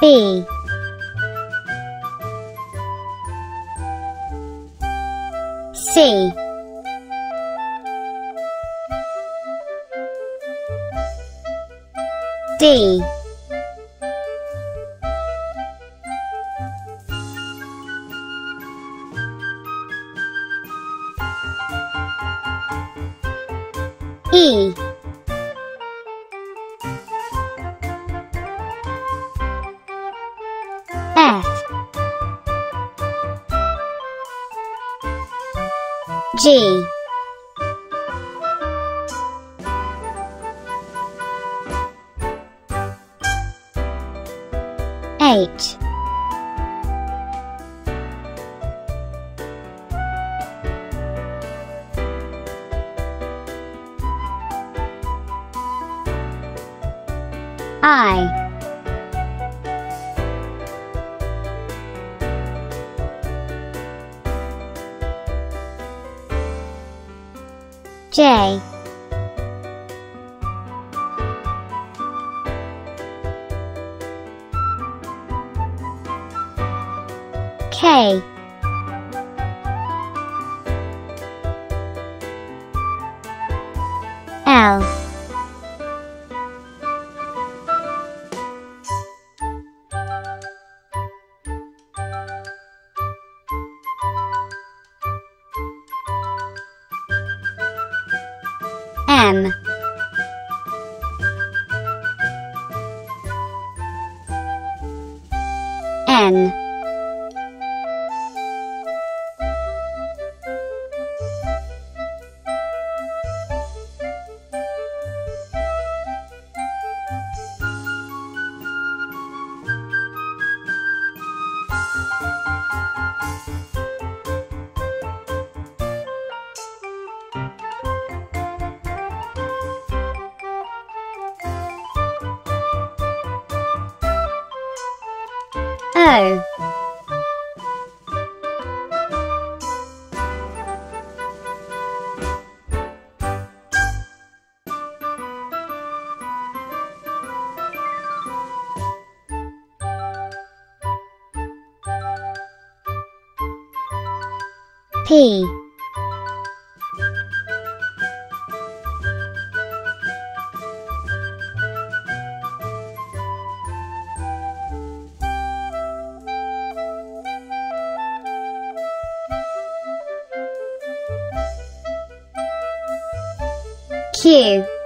B C. D G. H K P Q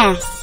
más.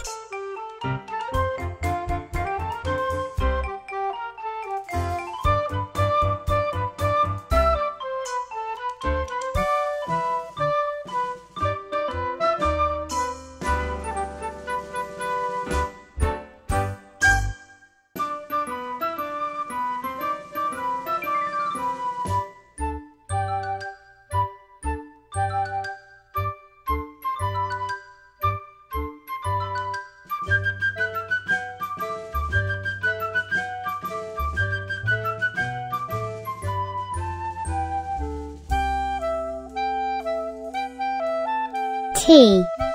T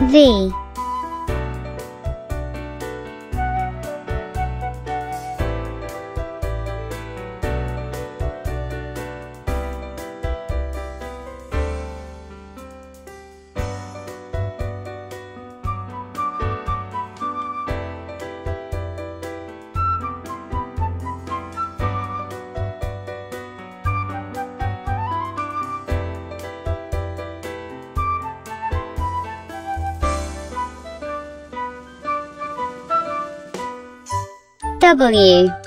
V W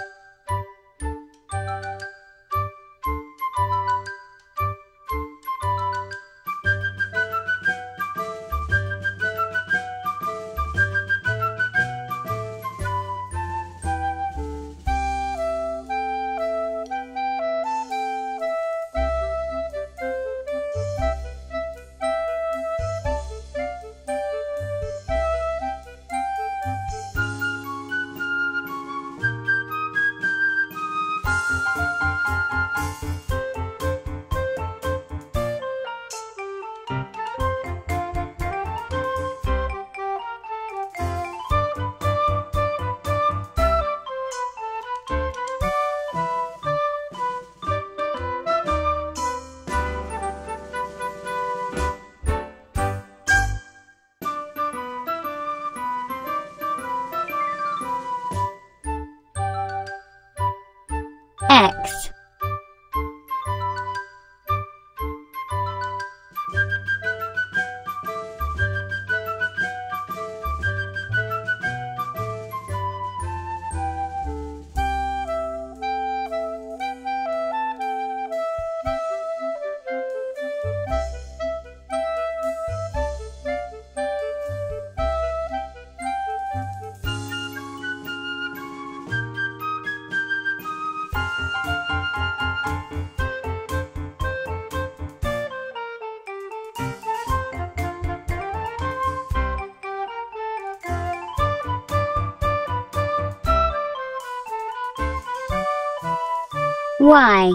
Y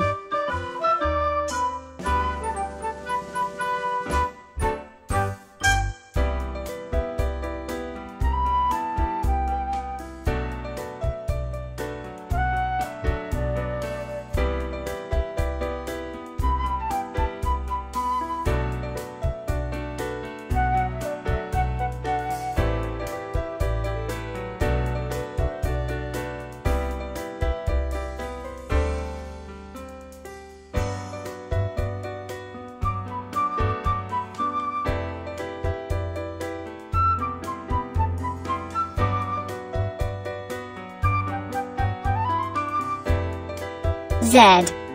Z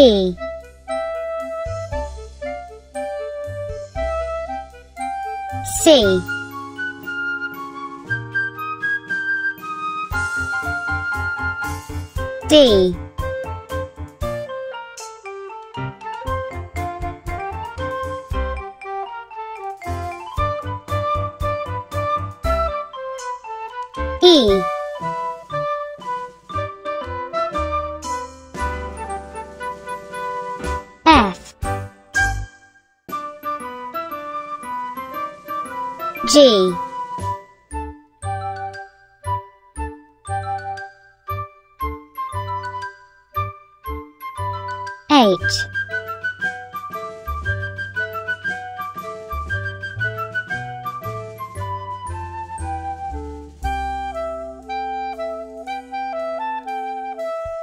C. D G H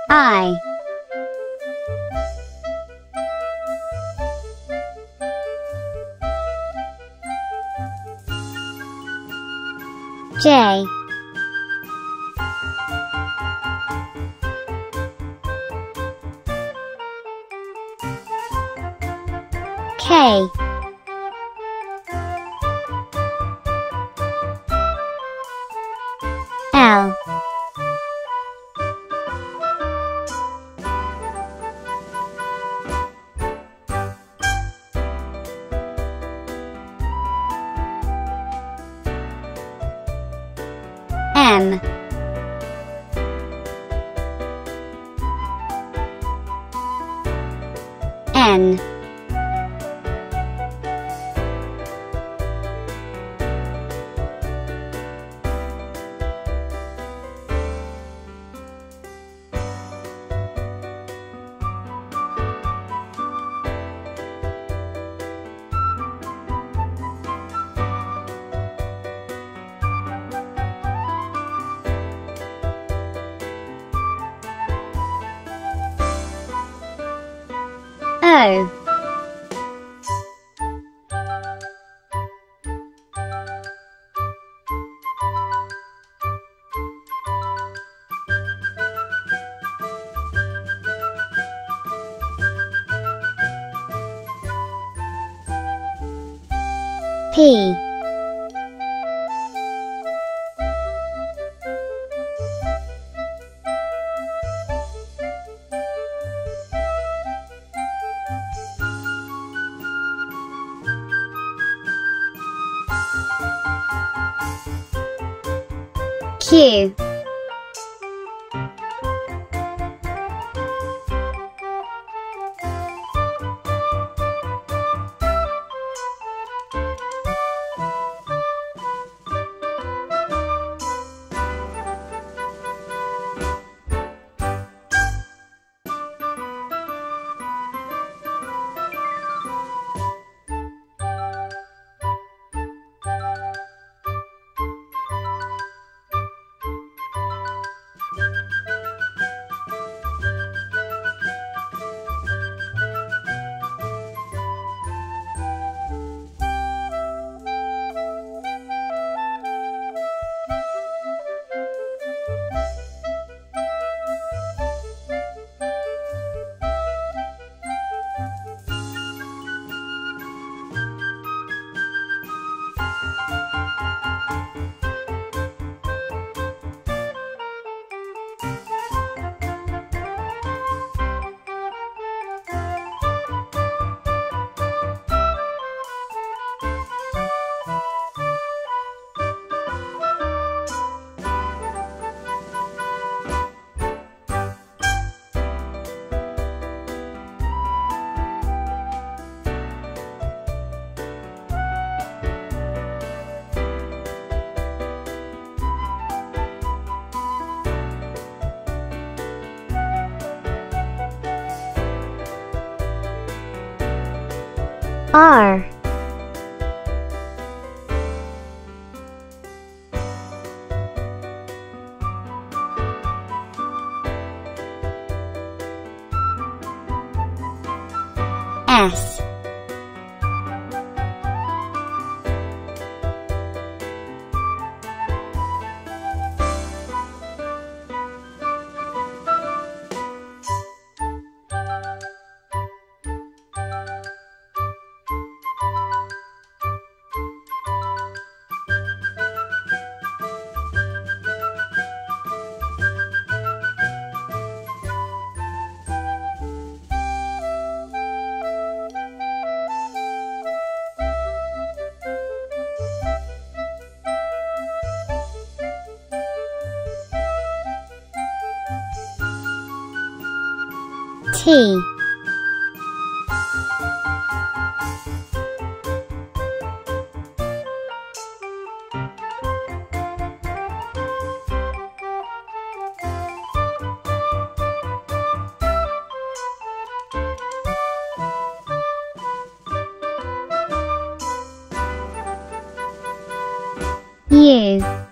I N O R T U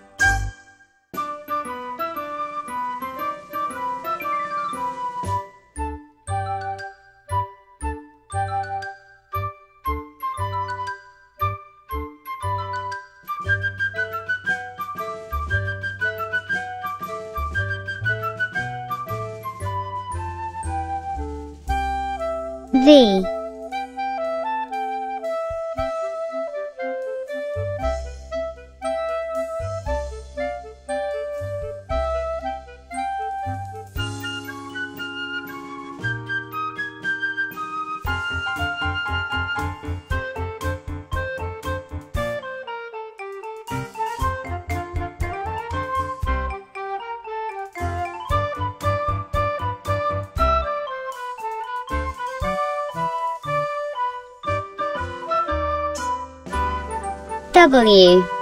W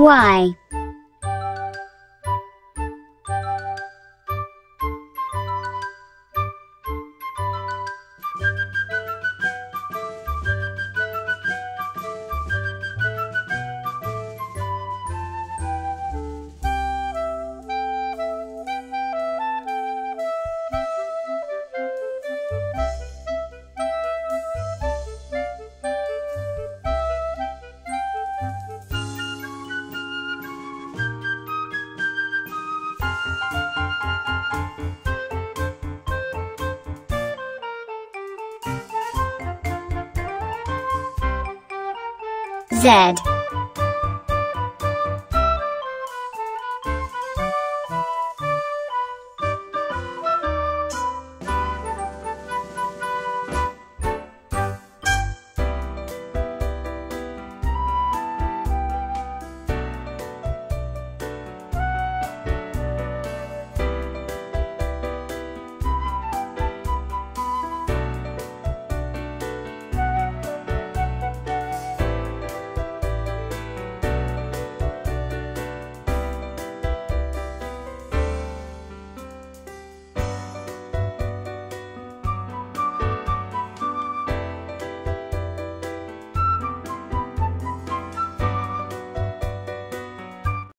Y Z